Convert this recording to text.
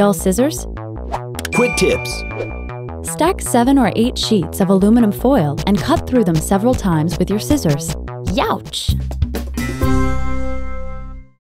dull scissors? Quick tips. Stack seven or eight sheets of aluminum foil and cut through them several times with your scissors. Youch!